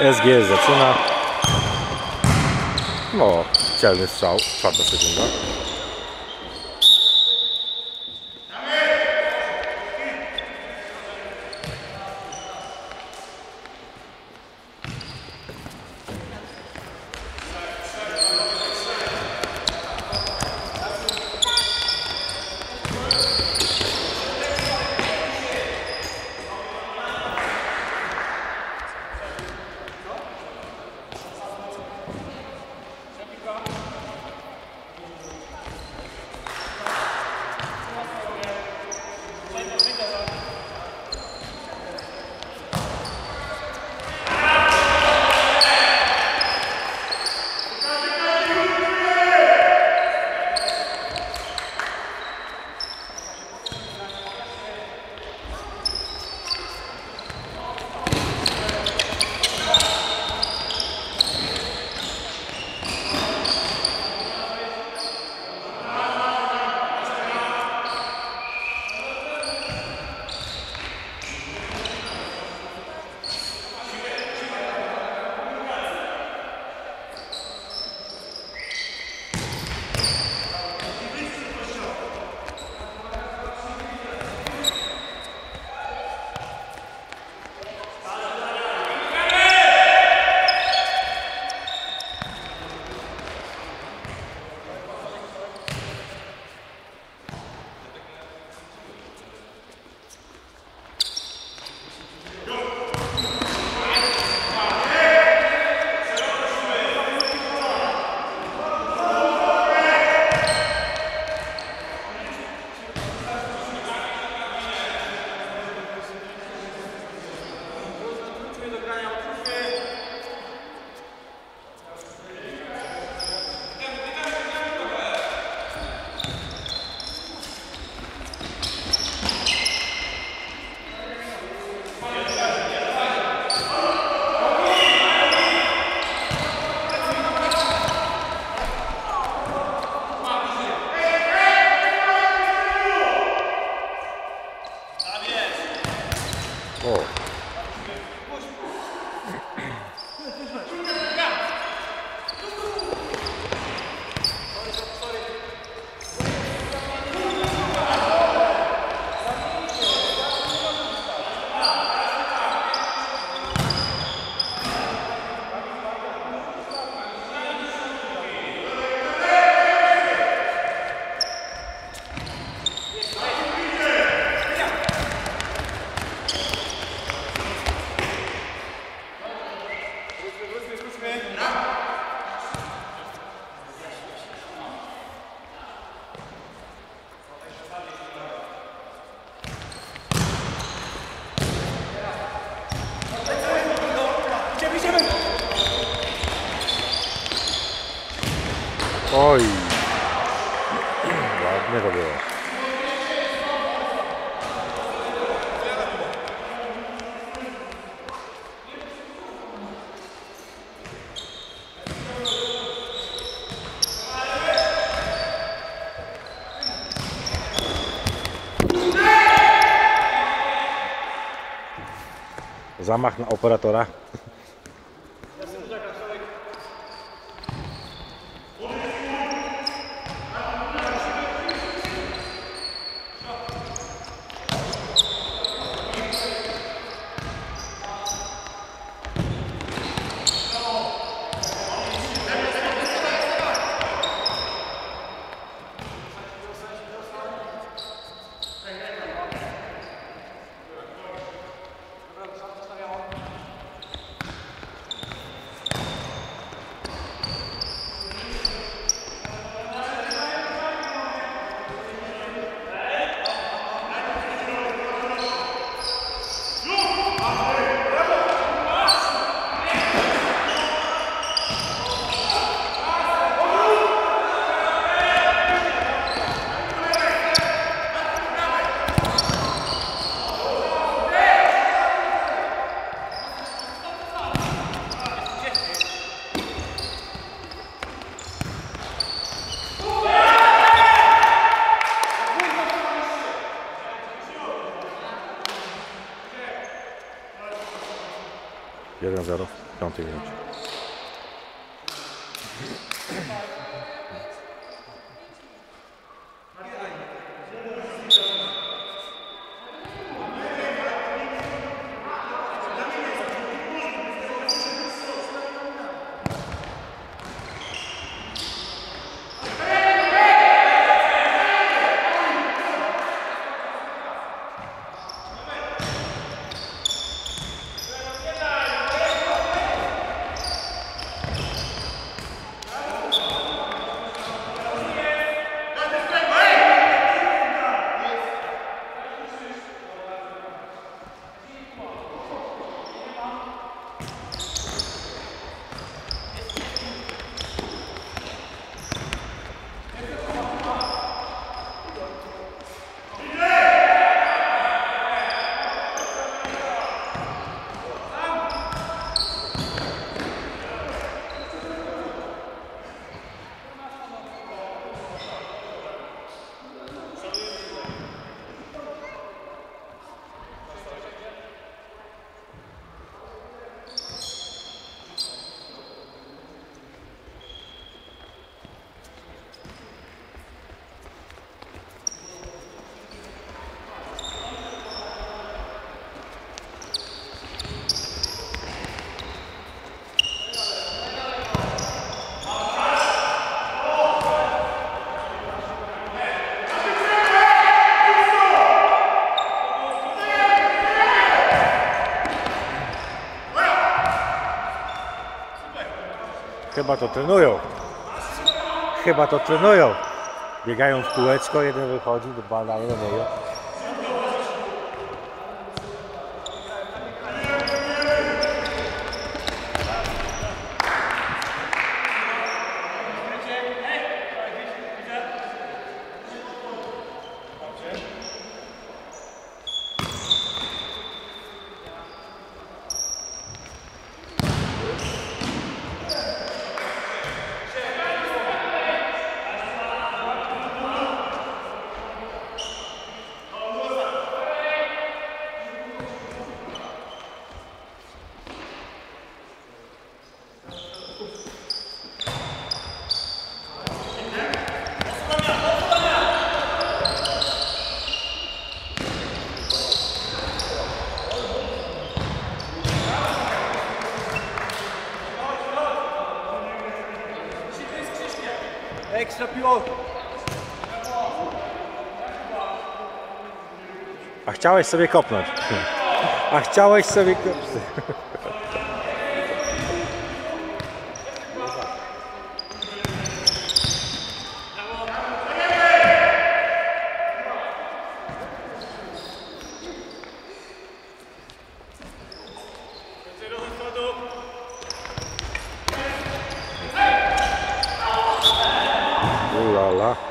SGS zaczyna. No, celny strzał, czwarta sekunda. Zamach na operatora. Chyba to trenują. Chyba to trenują. Biegają w kółeczko, jeden wychodzi, dwa dają do Ekstra piłka. A chciałeś sobie kopnąć. A chciałeś sobie kopnąć. Lala.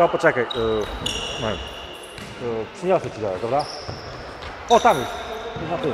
Co, poczekaj. Yy. Yy, przyniosę ci zaraz, dobra? O, tam. Jest Na tym.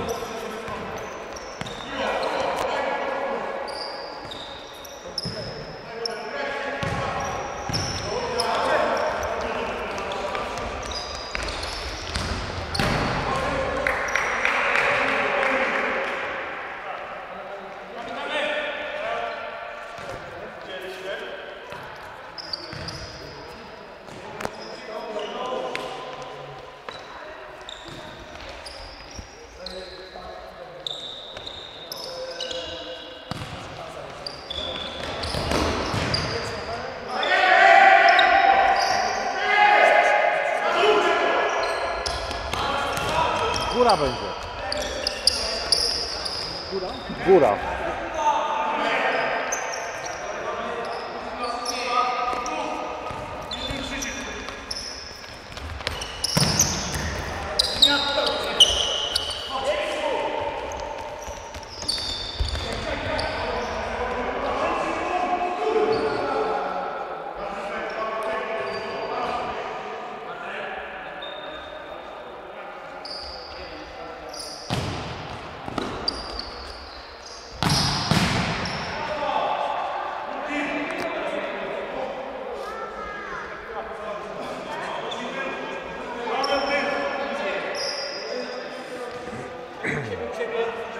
Brabant. Tam trochę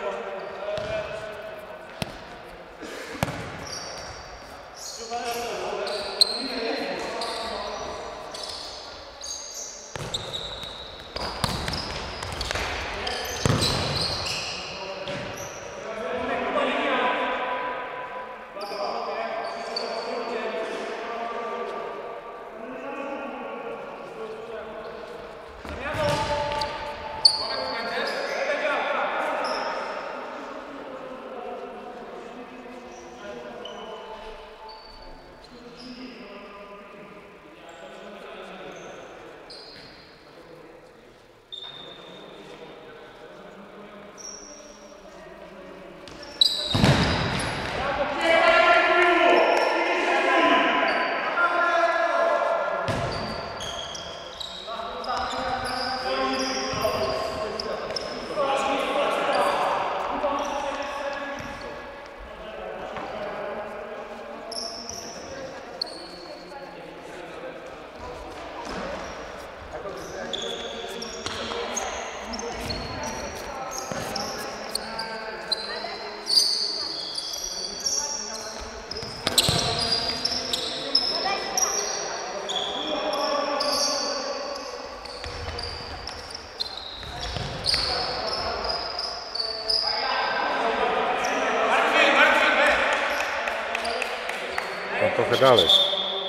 dalej.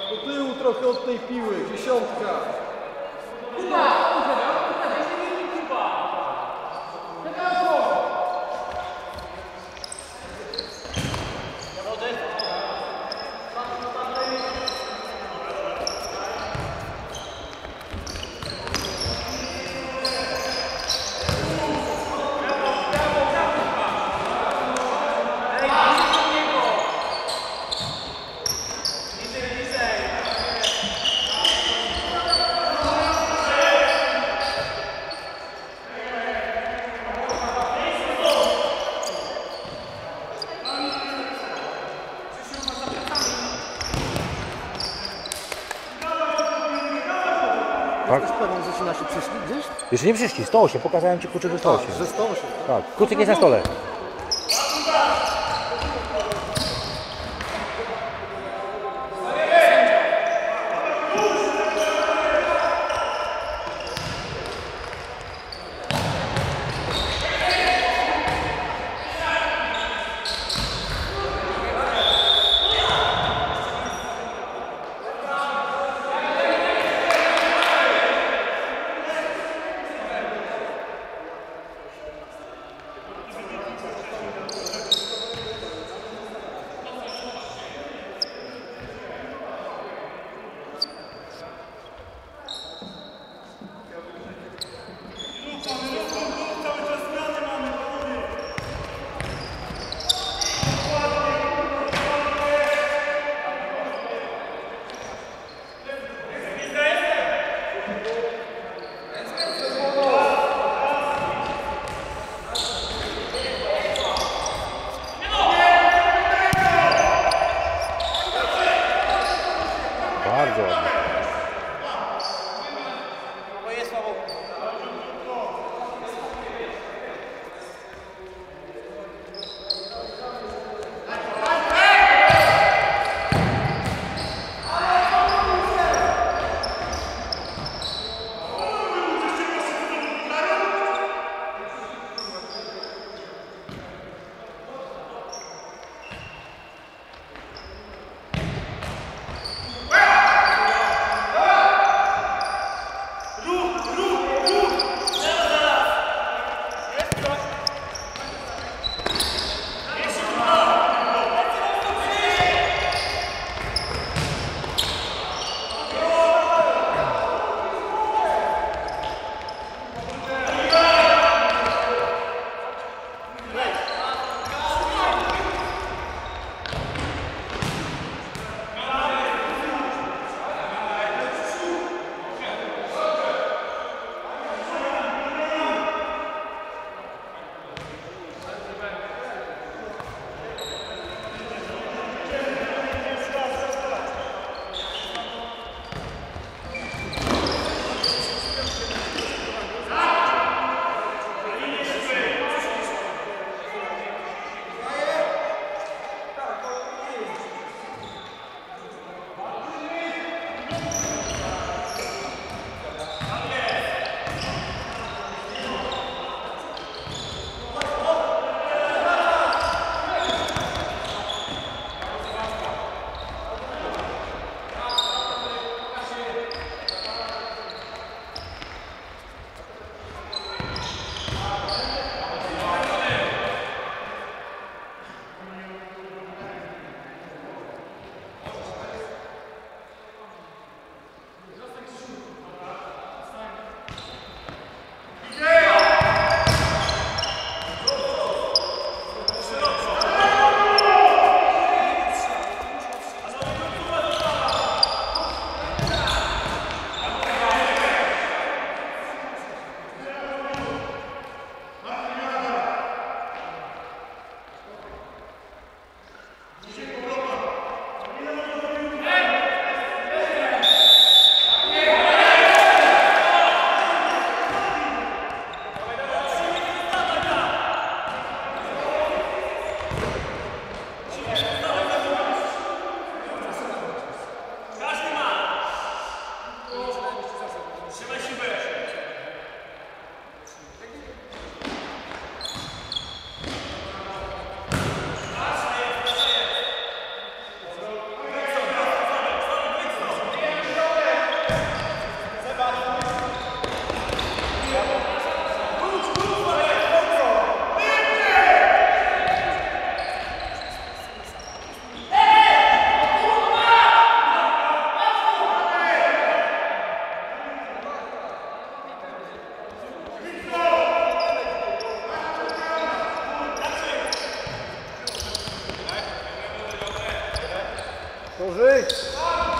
Do tyłu trochę od tej piły, dziesiątka. Tak? Jest pewien, że się nasi przyszli gdzieś? Jeszcze nie przyszli, 108, pokazałem Ci kluczyk do 108. Że 108. Tak, kluczyk jest na stole. Danger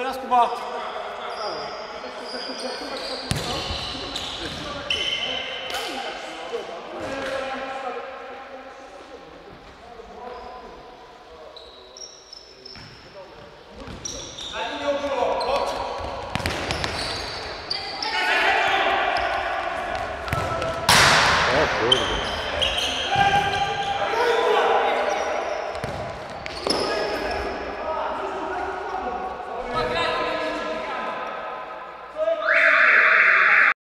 Jeszcze raz.